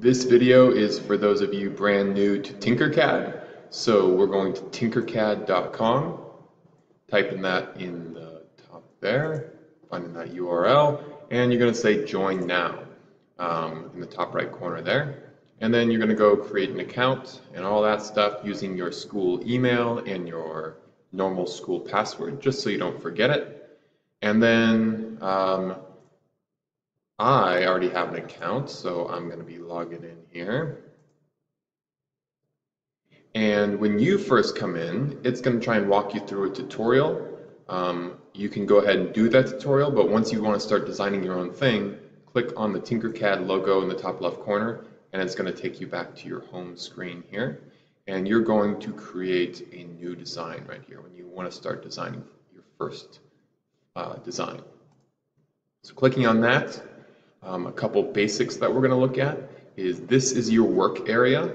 This video is for those of you brand new to Tinkercad. So we're going to tinkercad.com, typing that in the top there, finding that URL, and you're going to say join now um, in the top right corner there. And then you're going to go create an account and all that stuff using your school email and your normal school password, just so you don't forget it. And then um, I already have an account, so I'm going to be logging in here. And when you first come in, it's going to try and walk you through a tutorial. Um, you can go ahead and do that tutorial, but once you want to start designing your own thing, click on the Tinkercad logo in the top left corner, and it's going to take you back to your home screen here. And you're going to create a new design right here when you want to start designing your first uh, design. So clicking on that, um, a couple basics that we're going to look at is this is your work area,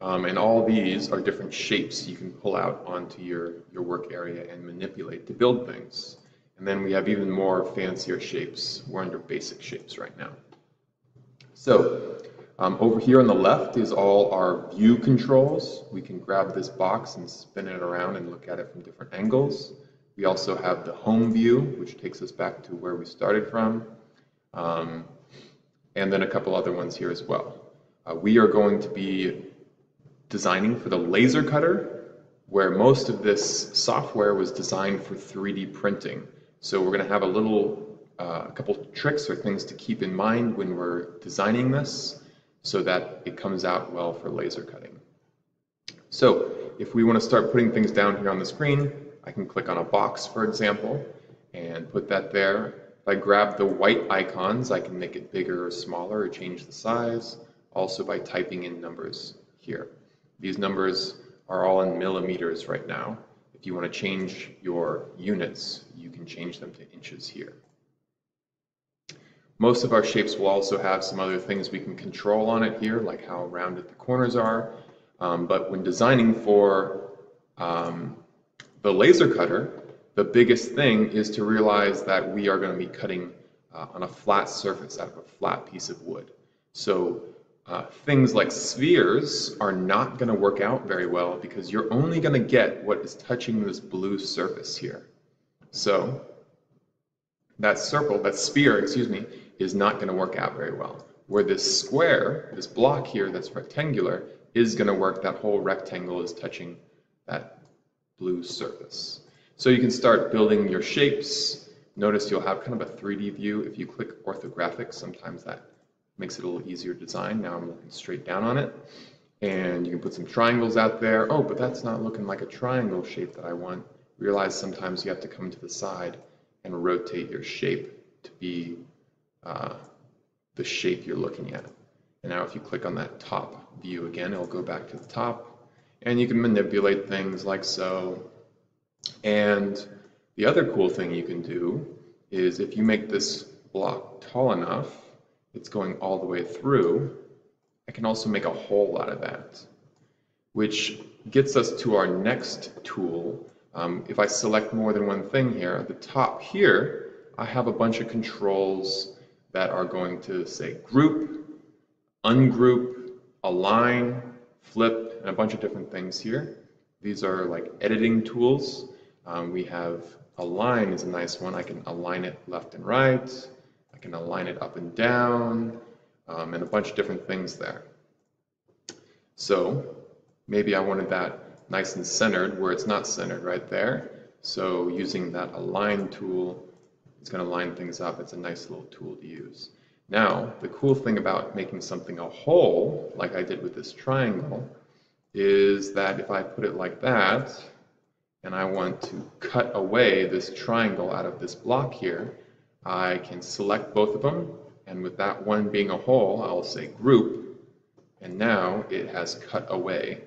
um, and all these are different shapes you can pull out onto your, your work area and manipulate to build things. And then we have even more fancier shapes. We're under basic shapes right now. So um, over here on the left is all our view controls. We can grab this box and spin it around and look at it from different angles. We also have the home view, which takes us back to where we started from. Um, and then a couple other ones here as well. Uh, we are going to be designing for the laser cutter, where most of this software was designed for 3D printing. So we're going to have a little, uh, a couple tricks or things to keep in mind when we're designing this so that it comes out well for laser cutting. So if we want to start putting things down here on the screen, I can click on a box, for example, and put that there. I grab the white icons, I can make it bigger or smaller or change the size, also by typing in numbers here. These numbers are all in millimeters right now. If you want to change your units, you can change them to inches here. Most of our shapes will also have some other things we can control on it here, like how rounded the corners are. Um, but when designing for um, the laser cutter, the biggest thing is to realize that we are going to be cutting uh, on a flat surface out of a flat piece of wood. So uh, things like spheres are not going to work out very well because you're only going to get what is touching this blue surface here. So that circle, that sphere, excuse me, is not going to work out very well. Where this square, this block here that's rectangular, is going to work, that whole rectangle is touching that blue surface. So you can start building your shapes. Notice you'll have kind of a 3D view. If you click orthographic, sometimes that makes it a little easier to design. Now I'm looking straight down on it. And you can put some triangles out there. Oh, but that's not looking like a triangle shape that I want. Realize sometimes you have to come to the side and rotate your shape to be uh, the shape you're looking at. And now if you click on that top view again, it'll go back to the top. And you can manipulate things like so, and the other cool thing you can do is if you make this block tall enough, it's going all the way through, I can also make a hole out of that, which gets us to our next tool. Um, if I select more than one thing here, at the top here, I have a bunch of controls that are going to say group, ungroup, align, flip, and a bunch of different things here. These are like editing tools. Um, we have align is a nice one. I can align it left and right. I can align it up and down, um, and a bunch of different things there. So maybe I wanted that nice and centered where it's not centered right there. So using that align tool, it's going to line things up. It's a nice little tool to use. Now, the cool thing about making something a hole, like I did with this triangle, is that if I put it like that, and I want to cut away this triangle out of this block here, I can select both of them, and with that one being a hole, I'll say group, and now it has cut away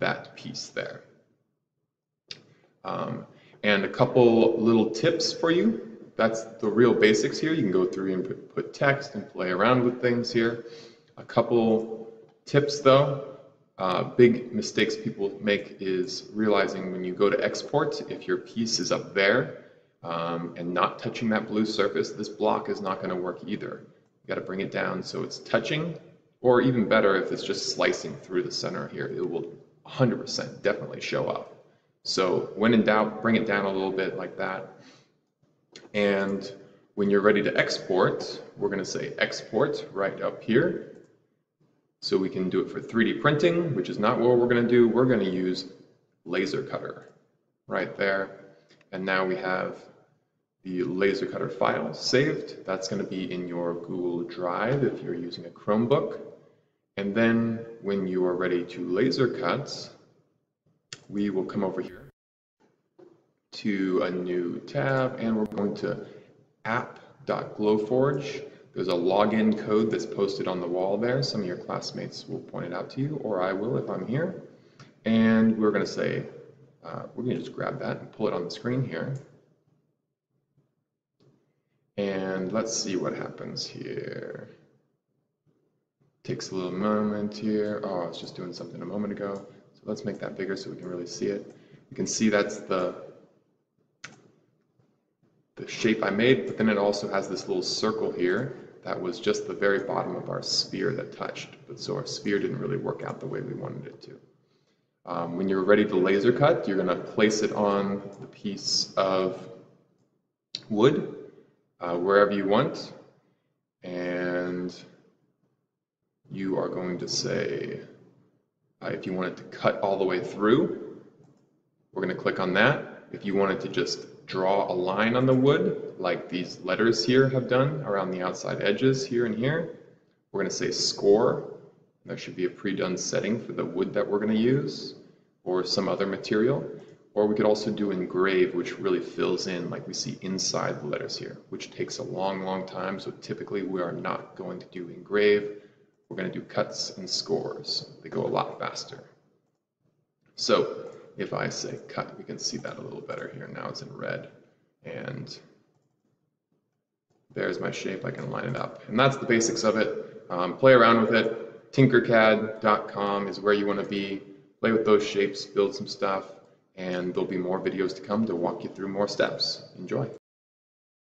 that piece there. Um, and a couple little tips for you. That's the real basics here. You can go through and put text and play around with things here. A couple tips though. Uh, big mistakes people make is realizing when you go to export, if your piece is up there um, and not touching that blue surface, this block is not going to work either. You got to bring it down so it's touching Or even better, if it's just slicing through the center here, it will 100% definitely show up. So when in doubt, bring it down a little bit like that. And when you're ready to export, we're going to say export right up here. So we can do it for 3D printing, which is not what we're going to do. We're going to use laser cutter right there. And now we have the laser cutter file saved. That's going to be in your Google Drive if you're using a Chromebook. And then when you are ready to laser cut, we will come over here to a new tab and we're going to app.glowforge. There's a login code that's posted on the wall there. Some of your classmates will point it out to you or I will if I'm here. And we're going to say, uh, we're going to just grab that and pull it on the screen here. And let's see what happens here. Takes a little moment here. Oh, I was just doing something a moment ago. So let's make that bigger so we can really see it. You can see that's the, the shape I made, but then it also has this little circle here that was just the very bottom of our sphere that touched. But so our sphere didn't really work out the way we wanted it to. Um, when you're ready to laser cut, you're going to place it on the piece of wood, uh, wherever you want. And you are going to say, uh, if you want it to cut all the way through, we're going to click on that. If you wanted to just draw a line on the wood, like these letters here have done around the outside edges here and here, we're going to say score. There should be a pre-done setting for the wood that we're going to use or some other material. Or we could also do engrave, which really fills in like we see inside the letters here, which takes a long, long time. So typically we are not going to do engrave. We're going to do cuts and scores. They go a lot faster. So if I say cut, we can see that a little better here. Now it's in red. And there's my shape. I can line it up. And that's the basics of it. Um, play around with it. Tinkercad.com is where you want to be. Play with those shapes, build some stuff, and there'll be more videos to come to walk you through more steps. Enjoy.